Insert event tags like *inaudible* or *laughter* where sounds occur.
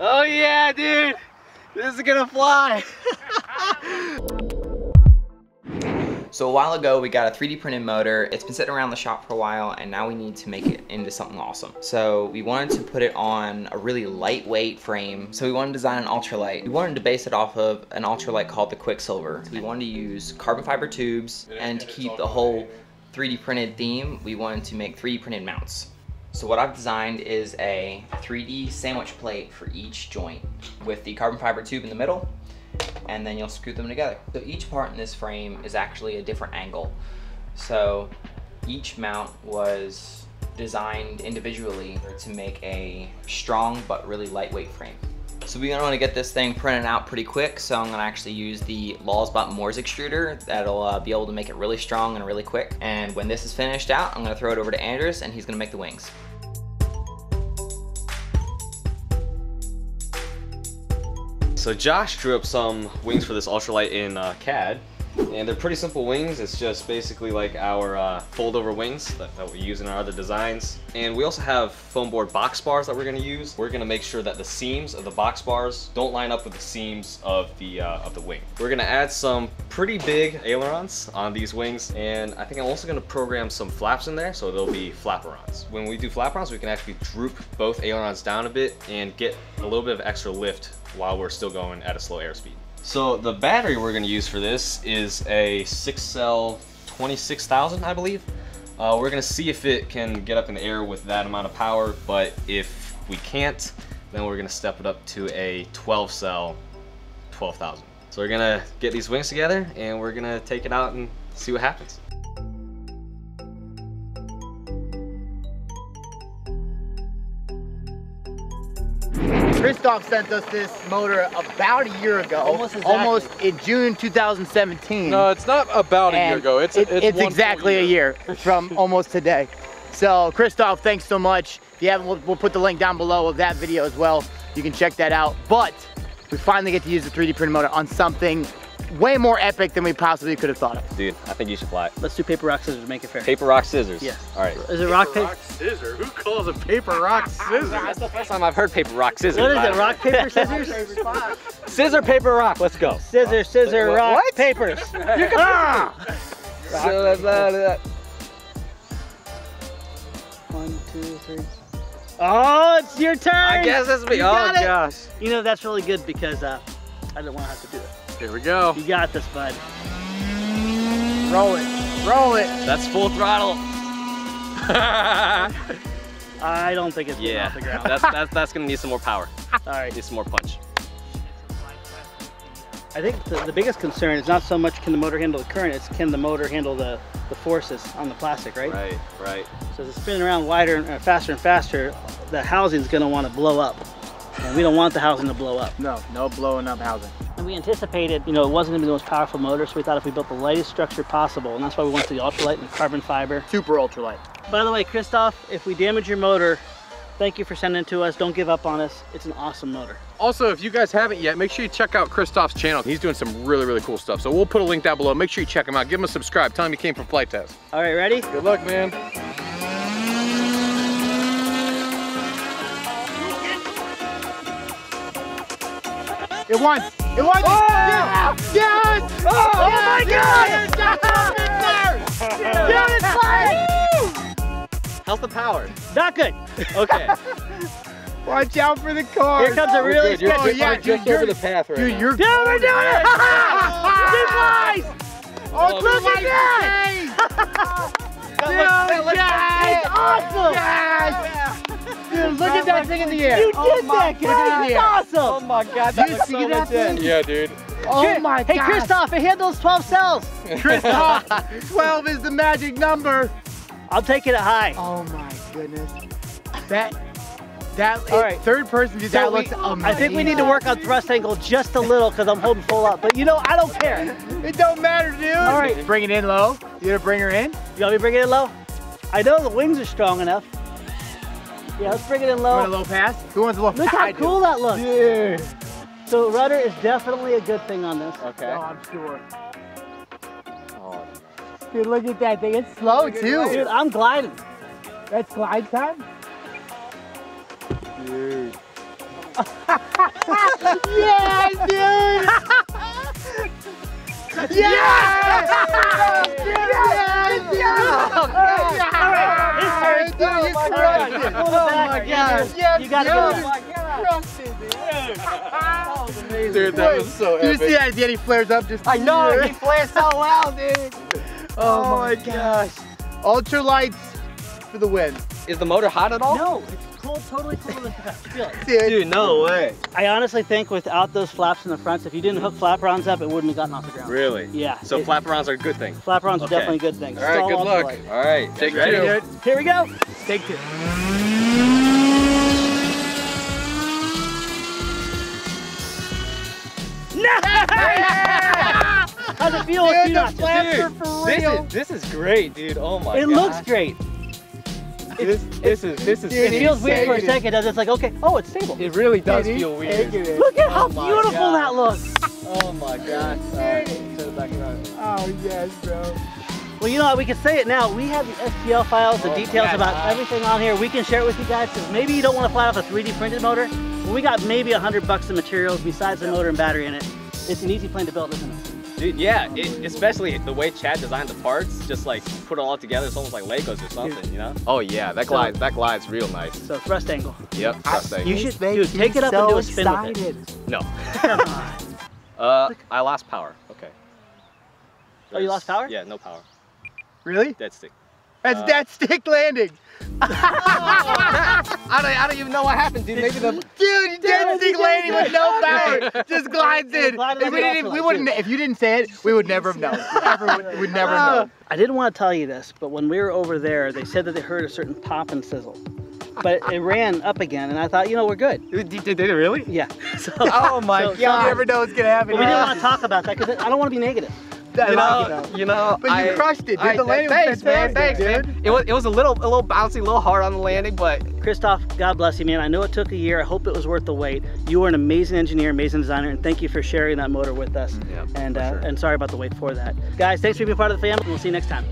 Oh yeah, dude. This is gonna fly. *laughs* So a while ago, we got a 3D printed motor. It's been sitting around the shop for a while, and now we need to make it into something awesome. So we wanted to put it on a really lightweight frame. So we wanted to design an ultralight. We wanted to base it off of an ultralight called the Quicksilver. We wanted to use carbon fiber tubes, and to keep the whole 3D printed theme, we wanted to make 3D printed mounts. So what I've designed is a 3D sandwich plate for each joint with the carbon fiber tube in the middle and then you'll screw them together. So each part in this frame is actually a different angle. So each mount was designed individually to make a strong but really lightweight frame. So we're gonna wanna get this thing printed out pretty quick, so I'm gonna actually use the Lulzbot Moors extruder that'll uh, be able to make it really strong and really quick. And when this is finished out, I'm gonna throw it over to Andres and he's gonna make the wings. So Josh drew up some wings for this ultralight in uh, CAD. And they're pretty simple wings. It's just basically like our uh, fold over wings that, that, we use in our other designs. And we also have foam board box bars that we're gonna use. We're gonna make sure that the seams of the box bars don't line up with the seams of the, uh, of the wing. We're gonna add some pretty big ailerons on these wings. And I think I'm also gonna program some flaps in there so they'll be flaperons. When we do flaperons, we can actually droop both ailerons down a bit and get a little bit of extra lift while we're still going at a slow airspeed. So the battery we're gonna use for this is a six cell 26,000, I believe. Uh, we're gonna see if it can get up in the air with that amount of power, but if we can't, then we're gonna step it up to a 12 cell 12,000. So we're gonna get these wings together and we're gonna take it out and see what happens. Christoph sent us this motor about a year ago. Almost exactly. Almost in June 2017. No, it's not about a year ago. It's it- it's, one full exactly a year from almost today. So Christoph, thanks so much. If you haven't, we'll, we'll put the link down below of that video as well. You can check that out. But we finally get to use the 3D printed motor on something way more epic than we possibly could have thought of. Dude, I think you should fly it. Let's do paper, rock, scissors to make it fair. Paper, rock, scissors. Yeah. All right. Is it rock, paper? scissors? Who calls a paper rock scissors? That's the first time I've heard paper, rock, scissors. What is it, rock, *laughs* paper, scissors? Scissor, paper, rock. Let's go. Scissor, scissor, What- rock, what? papers. *laughs* Ah! So, uh, One, two, three. Oh, it's your turn. I guess that's me. You Oh got it. gosh. You know, that's really good because uh, I didn't want to have to do it. Here we go. You got this, bud. Roll it, roll it. That's full throttle. *laughs* *laughs* I don't think it's getting yeah. off the ground. That's that's *laughs* that's gonna need some more power. All right. Need some more punch. I think the, the biggest concern is not so much can the motor handle the current, it's can the motor handle the, the forces on the plastic, right? Right, right. So as it's spinning around wider and uh, faster and faster, the housing's gonna wanna blow up. And we don't want the housing to blow up. No, no blowing up housing. And we anticipated, you know, it wasn't gonna be the most powerful motor, so we thought if we built the lightest structure possible, and that's why we went to the ultralight and the carbon fiber. Super ultralight. By the way, Christoph, if we damage your motor, thank you for sending it to us. Don't give up on us. It's an awesome motor. Also, if you guys haven't yet, make sure you check out Christoph's channel. He's doing some really, really cool stuff. So we'll put a link down below. Make sure you check him out. Give him a subscribe. Tell him you came from Flite Test. All right, ready? Good luck, man. It won. It won. Yes! Yes! Oh, oh, oh my God! Yes! Yes! How's *laughs* the power? Not good. Okay. *laughs* Watch out for the car. Here comes a oh, really Good. Sketchy. Oh, yeah, you're just dude, over the path right Dude, now. you're Dude, we're doing it! *laughs* This lies! Oh, Look at that! Dude, yes! It's awesome! Yes! Dude, look that thing in the air. You oh did my that, God. guys! That's awesome! Oh my god, that see so intense. Yeah, dude. Oh my god. Hey, God. Christoph, it handles 12 cells. Christoph, *laughs* 12 is the magic number. I'll take it at high. Oh my goodness. That, that, All it- right. third person view, So that we- looks amazing. I think we need to work on thrust angle just a little because I'm holding full up. But you know, I don't care. It don't matter, dude. All right. Bring it in low. You gonna bring her in? You want me to bring it in low? I know the wings are strong enough. Yeah, let's bring it in You want a low. low pass? Who wants a low Look pass? how I do. cool that looks. Dude. So rudder is definitely a good thing on this. Okay. Oh, I'm sure. Oh. Dude, look at that thing. It's slow too. Dude, I'm gliding. That's glide time. Dude. *laughs* yes, dude! *laughs* yes! Yes! Yes! Yes! Oh, Dude, you crushed it. Pull it back. gosh. Yes, you gotta Yes, get it. Dude, that was so Did you see epic. that? Danny flares up just. I know, he plays so well, dude. *laughs* Oh, oh my gosh. Ultralights for the win. Is the motor hot at all? No, it's cool, totally cool. Feel it. Dude, Dude, no way. I honestly think without those flaps in the fronts, if you didn't hook flap-ons up, it wouldn't have gotten off the ground. Really? Yeah. So it- flap-arounds are a good thing. Flap-ons are definitely a good thing. All right, good luck. All right. Take ready? two. Here we go. take two. How's it feel with two the notches? flaps are for This real. is this is great, dude. Oh my god. It god. looks great. This, this is this is. Dude, It feels weird for a taking it. It's like, okay, oh, it's stable. It really does Dude, feel weird. Look at how Oh my beautiful God. that looks. Oh my gosh. Alright, turn it back around. Oh yes, bro. Well, you know what? We can say it now. We have the STL files, the Oh details God. about everything on here. We can share it with you guys because maybe you don't want to fly off a 3D printed motor. Well, we got maybe a hundred bucks of materials besides the motor and battery in it. It's an easy plane to build, isn't it? Dude, yeah, it, especially the way Chad designed the parts, just like put it all together, it's almost like Legos or something, you know? Oh yeah, that So- glides, that glides real nice. So thrust angle. Yep, trust that. You should, dude, take it up and do a spin with it. No. Come on. *laughs* Uh, I lost power. Okay. Oh, you lost power? Yeah, no power. Really? Dead stick. That's Uh, that stick landing. *laughs* I don't, I don't even know what happened, dude. Maybe the *laughs* Dude, you dead stick landing *laughs* with no power. Just glides in. Glided If we, didn't, we wouldn't, if you didn't say it, we would never have known. We would, we'd never know. I didn't want to tell you this, but when we were over there, they said that they heard a certain pop and sizzle. But it ran up again, and I thought, you know, we're good. Did, did, did it really? Yeah. So, Oh my So- You never know what's gonna happen. but we didn't want to talk about that because I don't want to be negative. That- You like know, it, you know, But you I- crushed it, dude. I- the landing was thanks, man. Thanks, dude. man. It was, it was a little, a little bouncy, a little hard on the landing, but Christoph, God bless you, man. I know it took a year. I hope it was worth the wait. You were an amazing engineer, amazing designer, and thank you for sharing that motor with us. Yeah, and uh, sure. and sorry about the wait for that. Guys, thanks for being part of the family. We'll see you next time.